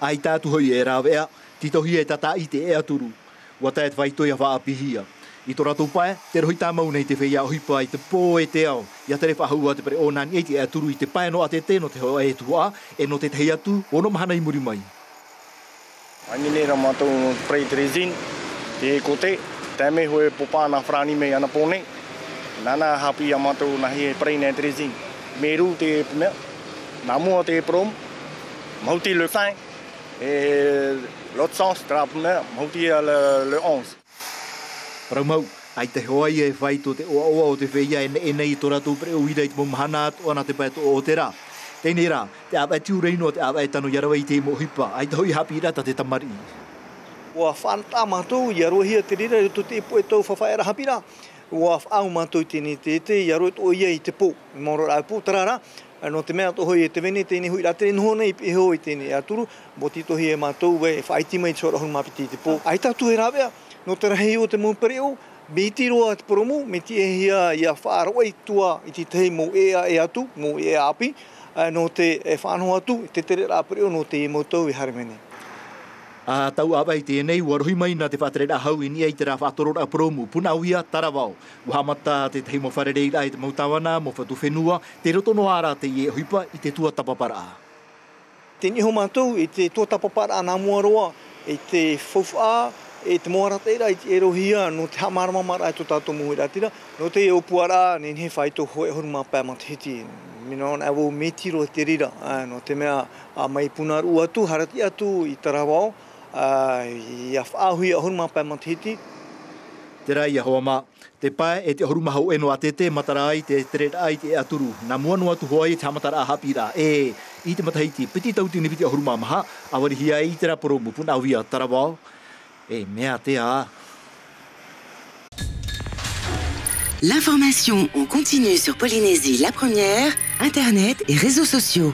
ai tātu hoi e rāwea, ti tohi e tata i te e aturu, wa tāet vai toia wha apihia. I tō rātou pae, te rohi tā mau nei te whea hui pae, te pō e te ao, ia tere rewha haua te pere o nāni e te e aturu i te pae no a te tēno te hoa e tuā, e no te te heatu, o no mahana i muri mai. Ani nei rā mātou prei te rezin, te e kote, te me hoi popa nā whrāni mei ana pōne, nāna hapi a mātou nahi e prei nei te rezin. Meru te e pumea, nā mua te e prom, mauti le whaeng, l'autre sens, tra pune, mouti le, 11. Paramau, ai te hoa i e whaito te oa oa o te whea e ne e nei tora tō pre o hirei te mo mhanaat o ana te pae tō o te rā. Tēnei rā, te awai tū reino te awai tano yarawa i te mo hipa, ai te hoi hapi rata te tamari. Ua whanta mātou, yarua hia te rira, tu te ipo e tau whawhaera hapi rā. Ua au mātou tēnei tēte, yarua tō ia te pō. Mōro rā e pō, tarā no te mea tohoi e te vene tēne hui rā tēne nuhona i peho i tēne e aturu, bo ti tohi e mātou e whaiti mai tsua rohun mapiti te pō. Ai tātou e rāwea, no te rahi o te mōpere o, me i tiro te promu, me ti e hia i a whāroa i tua i ti tei mō ea e atu, mō ea api, eh, no te e whānoa atu, te tere rā pere o, no te i e mōtou i e harimene. A tau awa i tēnei, ua rohi mai nā te whātereira hau i nia i te rā whātoro rā promu, punauia uia tarawao. Ua hamata te tei mo whārereira i te mautawana, mo whatu whenua, te roto no ārā te ie huipa i te tua Te niho mātou i te tua tapapara nā mua roa, i te fufa, e te moara teira i te erohia no te hamarama mara e to tato mohi ratira no te e opuara ni ni fai to hoi horu mā pēma te hiti minon e wo metiro te rira ah, no te mea mai puna ru atu harati atu i tarawao ahui ahun ma pai matiti. Te rai a hoa Te pae e te horuma eno a tete matara ai te teret ai te aturu. Nā muanua tu hoa i te hamatara a hapira. E, i te matahiti, piti tau tini piti a horuma maha, a warihi ai i te raporomu puna awia tarawao. E, mea te a. L'information en continue sur Polynésie la première, Internet et réseaux sociaux.